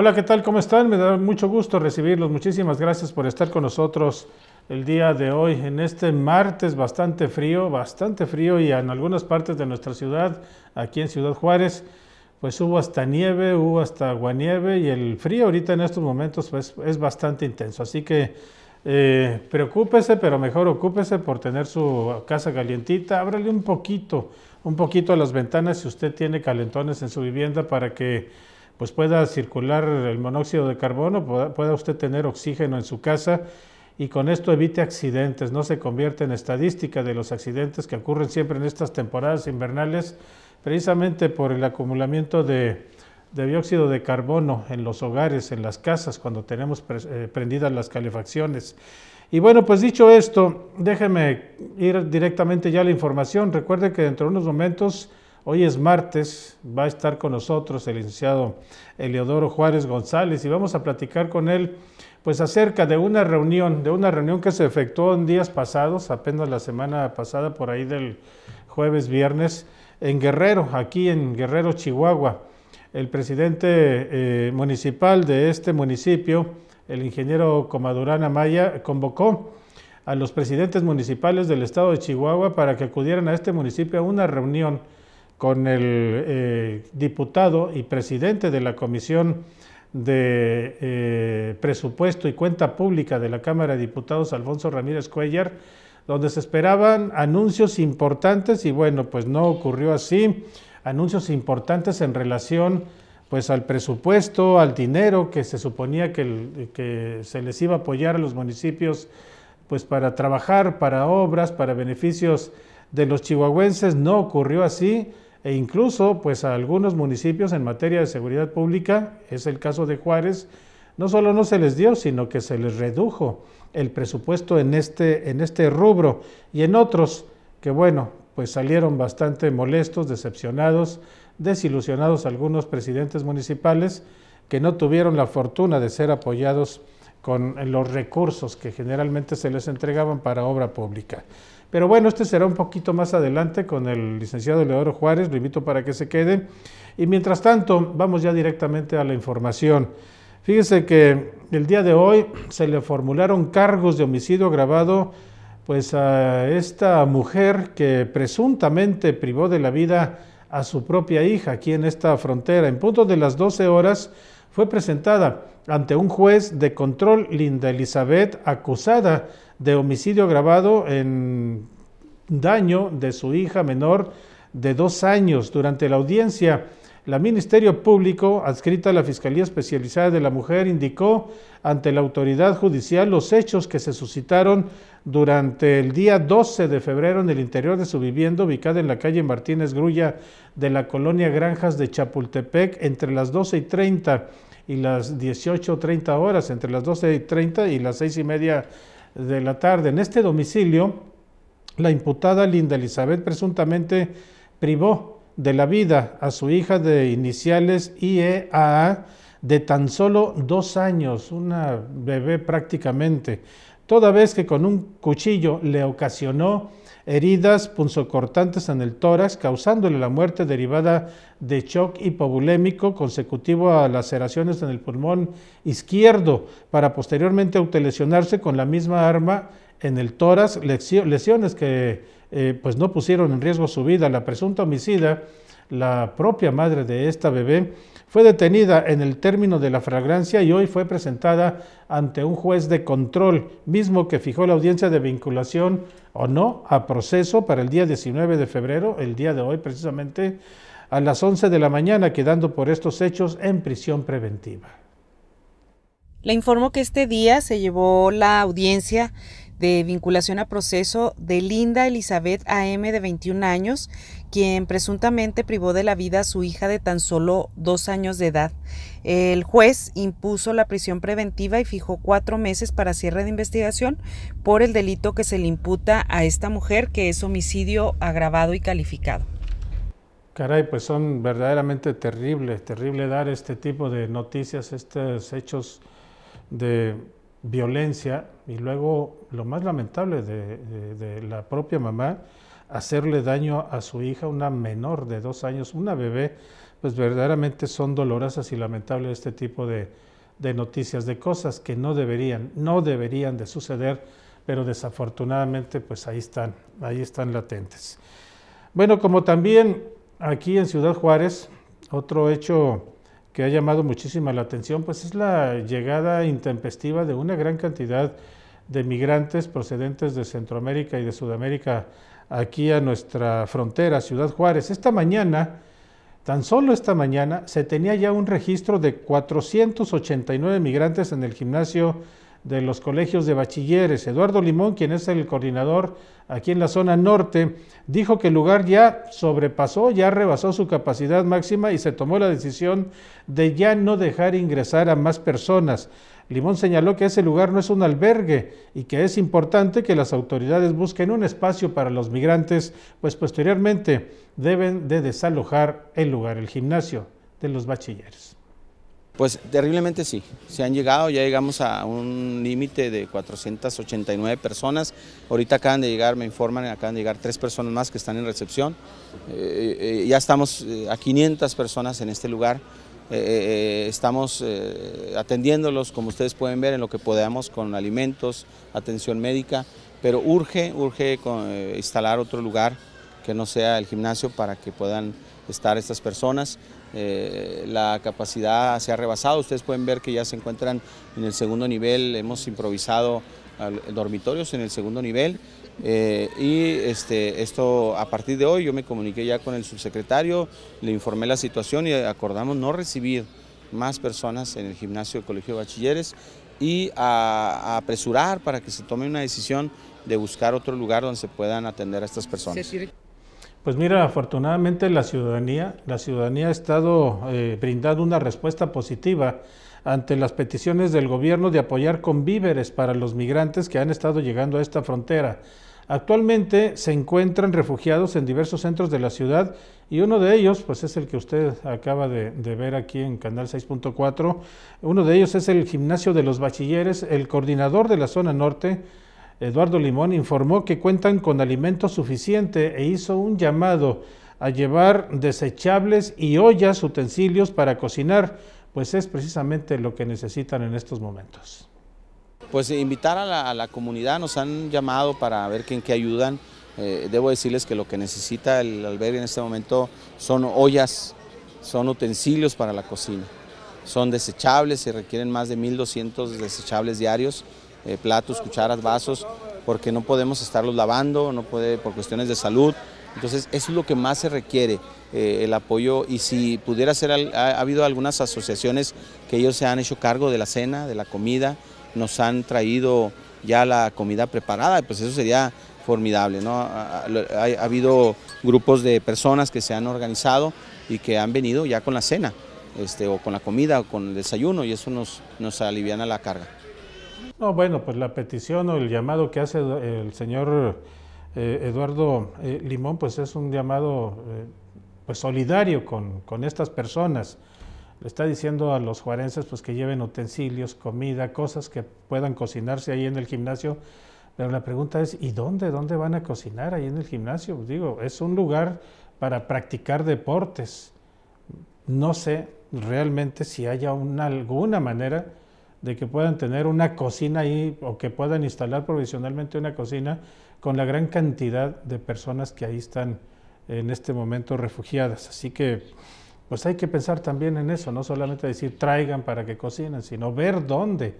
Hola, ¿qué tal? ¿Cómo están? Me da mucho gusto recibirlos. Muchísimas gracias por estar con nosotros el día de hoy, en este martes bastante frío, bastante frío y en algunas partes de nuestra ciudad, aquí en Ciudad Juárez, pues hubo hasta nieve, hubo hasta aguanieve y el frío ahorita en estos momentos pues, es bastante intenso. Así que eh, preocúpese, pero mejor ocúpese por tener su casa calientita. Ábrale un poquito, un poquito a las ventanas si usted tiene calentones en su vivienda para que pues pueda circular el monóxido de carbono, pueda, usted tener oxígeno en su casa y con esto evite accidentes, no se convierte en estadística de los accidentes que ocurren siempre en estas temporadas invernales, precisamente por el acumulamiento de, dióxido de carbono en los hogares, en las casas, cuando tenemos eh, prendidas las calefacciones. Y bueno, pues dicho esto, déjeme ir directamente ya a la información. Recuerde que dentro de unos momentos Hoy es martes, va a estar con nosotros el licenciado Eleodoro Juárez González y vamos a platicar con él pues acerca de una reunión, de una reunión que se efectuó en días pasados, apenas la semana pasada por ahí del jueves viernes en Guerrero, aquí en Guerrero, Chihuahua. El presidente eh, municipal de este municipio, el ingeniero Comadurán Amaya, convocó a los presidentes municipales del estado de Chihuahua para que acudieran a este municipio a una reunión con el eh, diputado y presidente de la Comisión de eh, Presupuesto y Cuenta Pública de la Cámara de Diputados, Alfonso Ramírez Cuellar, donde se esperaban anuncios importantes y bueno, pues no ocurrió así, anuncios importantes en relación pues al presupuesto, al dinero que se suponía que, que se les iba a apoyar a los municipios pues para trabajar, para obras, para beneficios de los chihuahuenses, no ocurrió así e incluso pues a algunos municipios en materia de seguridad pública, es el caso de Juárez, no solo no se les dio, sino que se les redujo el presupuesto en este, en este rubro y en otros que bueno, pues salieron bastante molestos, decepcionados, desilusionados algunos presidentes municipales que no tuvieron la fortuna de ser apoyados con los recursos que generalmente se les entregaban para obra pública. Pero bueno, este será un poquito más adelante con el licenciado Leodoro Juárez, lo invito para que se quede. Y mientras tanto, vamos ya directamente a la información. Fíjese que el día de hoy se le formularon cargos de homicidio agravado pues a esta mujer que presuntamente privó de la vida a su propia hija aquí en esta frontera. En punto de las 12 horas fue presentada ante un juez de control Linda Elizabeth acusada de homicidio agravado en daño de su hija menor de dos años. Durante la audiencia, la Ministerio Público, adscrita a la Fiscalía Especializada de la Mujer, indicó ante la autoridad judicial los hechos que se suscitaron durante el día 12 de febrero en el interior de su vivienda ubicada en la calle Martínez Grulla de la colonia Granjas de Chapultepec entre las 12 y 30 y las 18.30 horas, entre las 12 y 30 y las 6 y media de la tarde. En este domicilio, la imputada Linda Elizabeth presuntamente privó de la vida a su hija de iniciales IEAA de tan solo dos años, una bebé prácticamente, toda vez que con un cuchillo le ocasionó heridas punzocortantes en el tórax, causándole la muerte derivada de shock hipovolémico consecutivo a laceraciones en el pulmón izquierdo, para posteriormente autolesionarse con la misma arma en el tórax, lesiones que eh, pues no pusieron en riesgo su vida. La presunta homicida, la propia madre de esta bebé, fue detenida en el término de la fragancia y hoy fue presentada ante un juez de control, mismo que fijó la audiencia de vinculación o no a proceso para el día 19 de febrero, el día de hoy precisamente, a las 11 de la mañana, quedando por estos hechos en prisión preventiva. Le informo que este día se llevó la audiencia de vinculación a proceso de Linda Elizabeth AM de 21 años, quien presuntamente privó de la vida a su hija de tan solo dos años de edad. El juez impuso la prisión preventiva y fijó cuatro meses para cierre de investigación por el delito que se le imputa a esta mujer, que es homicidio agravado y calificado. Caray, pues son verdaderamente terribles, terrible dar este tipo de noticias, estos hechos de violencia y luego lo más lamentable de, la propia mamá, hacerle daño a su hija, una menor de dos años, una bebé pues verdaderamente son dolorosas y lamentables este tipo de, noticias, de cosas que no deberían, no deberían de suceder, pero desafortunadamente pues ahí están, ahí están latentes. Bueno, como también aquí en Ciudad Juárez, otro hecho que ha llamado muchísima la atención, pues es la llegada intempestiva de una gran cantidad de migrantes procedentes de Centroamérica y de Sudamérica aquí a nuestra frontera, Ciudad Juárez. Esta mañana, tan solo esta mañana, se tenía ya un registro de 489 migrantes en el gimnasio de los colegios de bachilleres. Eduardo Limón, quien es el coordinador aquí en la zona norte, dijo que el lugar ya sobrepasó, ya rebasó su capacidad máxima y se tomó la decisión de ya no dejar ingresar a más personas. Limón señaló que ese lugar no es un albergue y que es importante que las autoridades busquen un espacio para los migrantes, pues posteriormente deben de desalojar el lugar, el gimnasio de los bachilleres. Pues terriblemente sí, se han llegado, ya llegamos a un límite de 489 personas, ahorita acaban de llegar, me informan, acaban de llegar tres personas más que están en recepción, eh, eh, ya estamos eh, a 500 personas en este lugar, estamos atendiéndolos, como ustedes pueden ver, en lo que podamos con alimentos, atención médica, pero urge, urge instalar otro lugar que no sea el gimnasio para que puedan estar estas personas. Eh, la capacidad se ha rebasado, ustedes pueden ver que ya se encuentran en el segundo nivel, hemos improvisado dormitorios en el segundo nivel eh, y este, esto a partir de hoy yo me comuniqué ya con el subsecretario, le informé la situación y acordamos no recibir más personas en el gimnasio del Colegio de Bachilleres y a, apresurar para que se tome una decisión de buscar otro lugar donde se puedan atender a estas personas. Pues mira, afortunadamente la ciudadanía, la ciudadanía ha estado eh, brindando una respuesta positiva ante las peticiones del gobierno de apoyar con víveres para los migrantes que han estado llegando a esta frontera. Actualmente se encuentran refugiados en diversos centros de la ciudad y uno de ellos, pues es el que usted acaba de, de ver aquí en Canal 6.4, uno de ellos es el gimnasio de los bachilleres, el coordinador de la zona norte, Eduardo Limón informó que cuentan con alimento suficiente e hizo un llamado a llevar desechables y ollas, utensilios para cocinar, pues es precisamente lo que necesitan en estos momentos. Pues invitar a la, comunidad, nos han llamado para ver en qué ayudan. Eh, debo decirles que lo que necesita el albergue en este momento son ollas, son utensilios para la cocina. Son desechables, se requieren más de 1.200 desechables diarios. Eh, platos, cucharas, vasos, porque no podemos estarlos lavando, no puede por cuestiones de salud. Entonces, eso es lo que más se requiere, eh, el apoyo. Y si pudiera ser, ha, habido algunas asociaciones que ellos se han hecho cargo de la cena, de la comida, nos han traído ya la comida preparada, pues eso sería formidable. ¿no? Ha, habido grupos de personas que se han organizado y que han venido ya con la cena, este, o con la comida, o con el desayuno, y eso nos, nos aliviana la carga. No, bueno, pues la petición o el llamado que hace el señor eh, Eduardo eh, Limón, pues es un llamado eh, pues solidario con, con, estas personas. Le está diciendo a los juarenses pues que lleven utensilios, comida, cosas que puedan cocinarse ahí en el gimnasio. Pero la pregunta es, ¿y dónde? ¿Dónde van a cocinar ahí en el gimnasio? Digo, es un lugar para practicar deportes. No sé realmente si haya una, alguna manera de que puedan tener una cocina ahí o que puedan instalar provisionalmente una cocina con la gran cantidad de personas que ahí están en este momento refugiadas. Así que pues hay que pensar también en eso, no solamente decir traigan para que cocinen, sino ver dónde,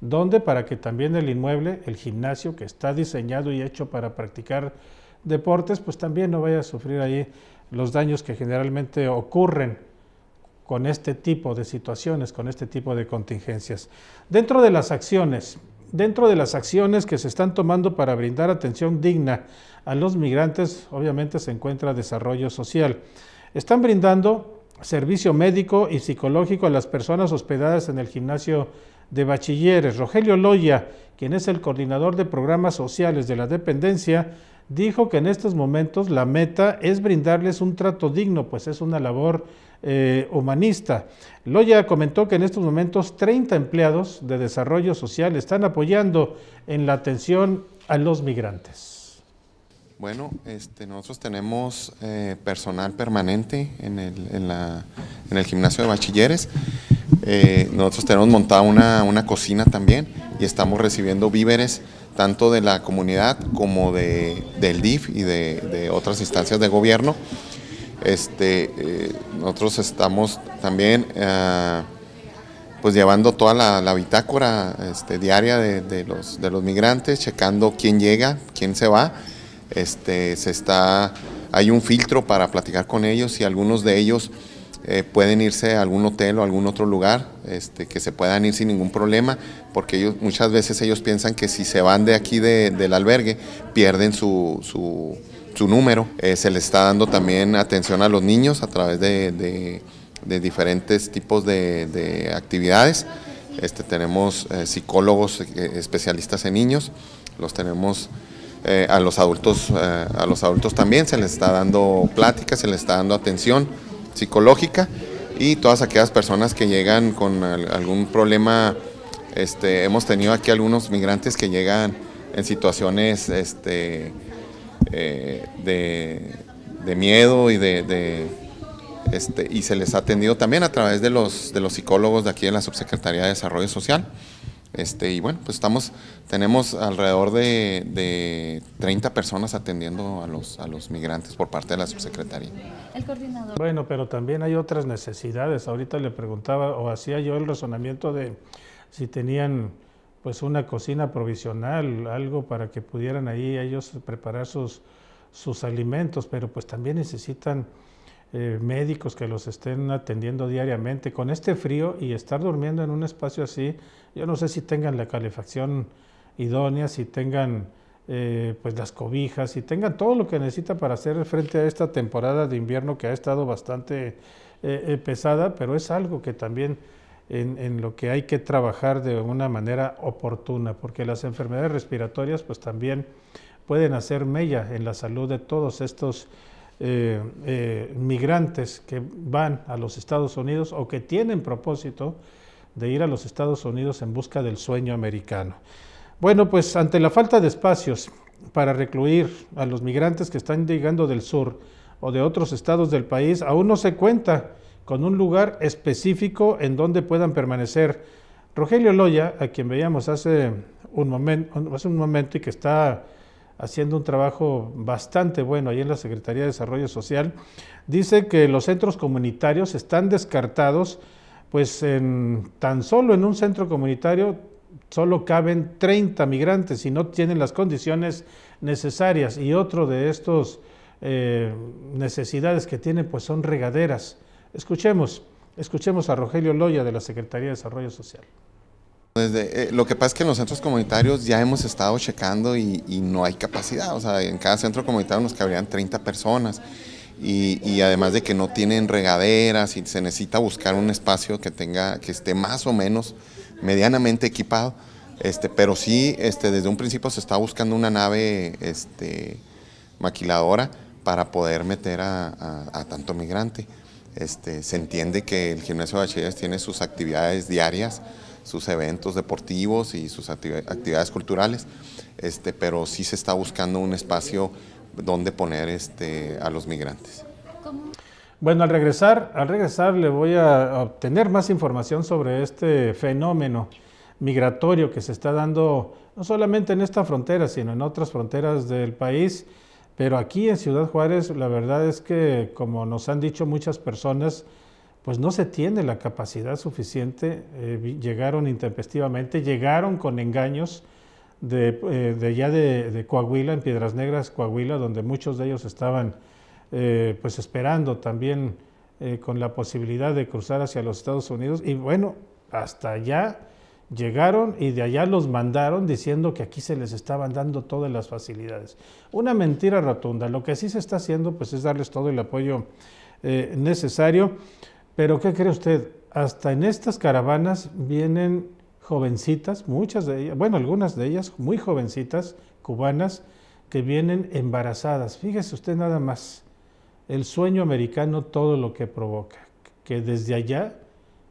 dónde para que también el inmueble, el gimnasio que está diseñado y hecho para practicar deportes, pues también no vaya a sufrir ahí los daños que generalmente ocurren con este tipo de situaciones, con este tipo de contingencias. Dentro de las acciones, dentro de las acciones que se están tomando para brindar atención digna a los migrantes, obviamente se encuentra desarrollo social. Están brindando servicio médico y psicológico a las personas hospedadas en el gimnasio de bachilleres. Rogelio Loya, quien es el coordinador de programas sociales de la dependencia, dijo que en estos momentos la meta es brindarles un trato digno, pues es una labor eh, humanista. Loya comentó que en estos momentos 30 empleados de desarrollo social están apoyando en la atención a los migrantes. Bueno, este, nosotros tenemos eh, personal permanente en el, en, la, en el, gimnasio de bachilleres. Eh, nosotros tenemos montada una, una, cocina también y estamos recibiendo víveres tanto de la comunidad como de, del DIF y de, de otras instancias de gobierno. Este, eh, nosotros estamos también pues llevando toda la, bitácora este, diaria de, los, migrantes, checando quién llega, quién se va. Este, se está, hay un filtro para platicar con ellos y algunos de ellos eh, pueden irse a algún hotel o algún otro lugar, este, que se puedan ir sin ningún problema, porque ellos, muchas veces ellos piensan que si se van de aquí de, del albergue, pierden su, su, su número. Eh, se les está dando también atención a los niños a través de, diferentes tipos de, de actividades. Este, tenemos eh, psicólogos eh, especialistas en niños, los tenemos a los adultos, a los adultos también se les está dando pláticas, se les está dando atención psicológica y todas aquellas personas que llegan con al, algún problema, este, hemos tenido aquí algunos migrantes que llegan en situaciones este, eh, de, de, miedo y de, de este, y se les ha atendido también a través de los, de los psicólogos de aquí en la Subsecretaría de Desarrollo Social. Este, y bueno, pues estamos, tenemos alrededor de, de 30 personas atendiendo a los, a los migrantes por parte de la subsecretaría. El coordinador. Bueno, pero también hay otras necesidades. Ahorita le preguntaba o hacía yo el razonamiento de si tenían pues una cocina provisional, algo para que pudieran ahí ellos preparar sus, sus alimentos, pero pues también necesitan eh, médicos que los estén atendiendo diariamente. Con este frío y estar durmiendo en un espacio así, yo no sé si tengan la calefacción idónea, si tengan eh, pues las cobijas, si tengan todo lo que necesita para hacer frente a esta temporada de invierno que ha estado bastante eh, pesada, pero es algo que también en, lo que hay que trabajar de una manera oportuna, porque las enfermedades respiratorias pues también pueden hacer mella en la salud de todos estos eh, eh, migrantes que van a los Estados Unidos o que tienen propósito de ir a los Estados Unidos en busca del sueño americano. Bueno, pues ante la falta de espacios para recluir a los migrantes que están llegando del sur o de otros estados del país, aún no se cuenta con un lugar específico en donde puedan permanecer. Rogelio Loya, a quien veíamos hace un, momento, hace un momento y que está haciendo un trabajo bastante bueno ahí en la Secretaría de Desarrollo Social, dice que los centros comunitarios están descartados, pues en, tan solo en un centro comunitario solo caben 30 migrantes y no tienen las condiciones necesarias. Y otro de estos eh, necesidades que tienen pues son regaderas. Escuchemos, escuchemos a Rogelio Loya de la Secretaría de Desarrollo Social. Desde, eh, lo que pasa es que en los centros comunitarios ya hemos estado checando y, y, no hay capacidad, o sea, en cada centro comunitario nos cabrían 30 personas y, y, además de que no tienen regaderas y se necesita buscar un espacio que tenga, que esté más o menos medianamente equipado, este, pero sí, este, desde un principio se está buscando una nave este, maquiladora para poder meter a, a, a tanto migrante. Este, se entiende que el gimnasio de bachilleres tiene sus actividades diarias, sus eventos deportivos y sus actividades culturales, este, pero sí se está buscando un espacio donde poner este, a los migrantes. Bueno, al regresar, al regresar le voy a obtener más información sobre este fenómeno migratorio que se está dando no solamente en esta frontera, sino en otras fronteras del país. Pero aquí en Ciudad Juárez, la verdad es que, como nos han dicho muchas personas, pues no se tiene la capacidad suficiente, eh, llegaron intempestivamente, llegaron con engaños de, eh, de de, de, Coahuila, en Piedras Negras, Coahuila, donde muchos de ellos estaban eh, pues esperando también eh, con la posibilidad de cruzar hacia los Estados Unidos. Y bueno, hasta allá llegaron y de allá los mandaron diciendo que aquí se les estaban dando todas las facilidades. Una mentira rotunda, lo que sí se está haciendo pues es darles todo el apoyo necesario. Pero ¿qué cree usted? Hasta en estas caravanas vienen jovencitas, muchas de ellas, bueno, algunas de ellas muy jovencitas, cubanas, que vienen embarazadas. Fíjese usted nada más, el sueño americano todo lo que provoca, que desde allá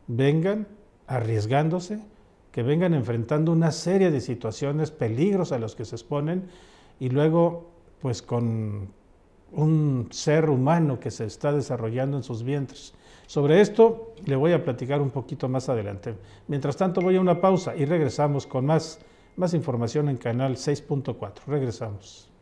vengan arriesgándose, que vengan enfrentando una serie de situaciones, peligros a los que se exponen y luego pues con un ser humano que se está desarrollando en sus vientres. Sobre esto le voy a platicar un poquito más adelante. Mientras tanto voy a una pausa y regresamos con más, más información en Canal 6.4. Regresamos.